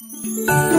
you.